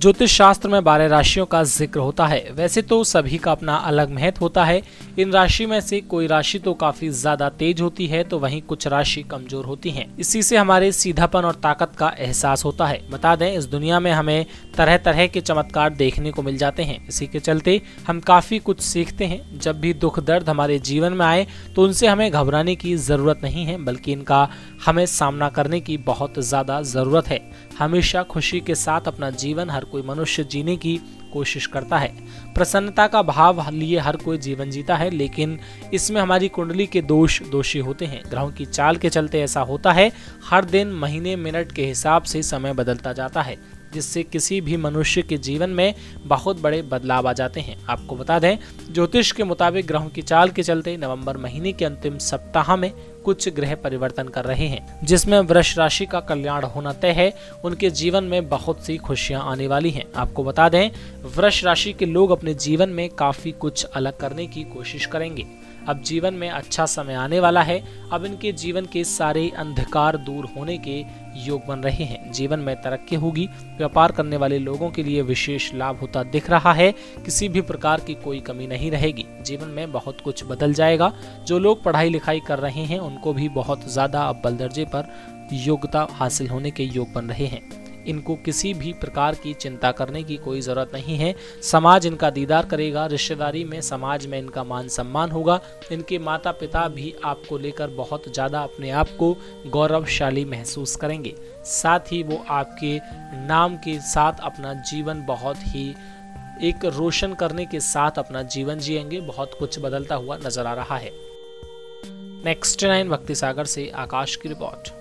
ज्योतिष शास्त्र में बारह राशियों का ज़िक्र होता है। वैसे तो सभी का अपना अलग महत्व होता है। इन राशि में से कोई राशि तो काफ़ी ज़्यादा तेज होती है तो वहीं कुछ राशि कमज़ोर होती हैं। इसी से हमारे सीधापन और ताकत का एहसास होता है। बता दें, इस दुनिया में हमें तरह तरह के चमत्कार देखने को मिल जाते हैं। इसी के चलते हम काफ़ी कुछ सीखते हैं। जब भी दुख दर्द हमारे जीवन में आए तो उनसे हमें घबराने की ज़रूरत नहीं है, बल्कि इनका हमें सामना करने की बहुत ज़्यादा ज़रूरत है। हमेशा खुशी के साथ अपना जीवन हर कोई मनुष्य जीने की कोशिश करता है। प्रसन्नता का भाव लिए हर कोई जीवन जीता है, लेकिन इसमें हमारी कुंडली के दोष दोषी होते हैं। ग्रहों की चाल के चलते ऐसा होता है, हर दिन महीने मिनट के हिसाब से समय बदलता जाता है। जिससे किसी भी मनुष्य के जीवन में बहुत बड़े बदलाव आ जाते हैं। आपको बता दें, ज्योतिष के मुताबिक ग्रहों की चाल के चलते नवंबर महीने के अंतिम सप्ताह में कुछ ग्रह परिवर्तन कर रहे हैं, जिसमें वृक्ष राशि का कल्याण होना तय है। उनके जीवन में बहुत सी खुशियाँ आने वाली हैं। आपको बता दें वृक्ष राशि के लोग अपने जीवन में काफ़ी कुछ अलग करने की कोशिश करेंगे। अब जीवन में अच्छा समय आने वाला है। अब इनके जीवन के सारे अंधकार दूर होने के योग बन रहे हैं। जीवन में तरक्की होगी। व्यापार करने वाले लोगों के लिए विशेष लाभ होता दिख रहा है। किसी भी प्रकार की कोई कमी नहीं रहेगी। जीवन में बहुत कुछ बदल जाएगा। जो लोग पढ़ाई लिखाई कर रहे हैं, उनको भी बहुत ज़्यादा अव्वल दर्जे पर योग्यता हासिल होने के योग बन रहे हैं। इनको किसी भी प्रकार की चिंता करने की कोई ज़रूरत नहीं है। समाज इनका दीदार करेगा, रिश्तेदारी में समाज में इनका मान सम्मान होगा। इनके माता पिता भी आपको लेकर बहुत ज़्यादा अपने आप को गौरवशाली महसूस करेंगे। साथ ही वो आपके नाम के साथ अपना जीवन बहुत ही, एक रोशन करने के साथ अपना जीवन जिएँगे। बहुत कुछ बदलता हुआ नज़र आ रहा है। नेक्स्ट नाइन, भक्ति सागर से आकाश की रिपोर्ट।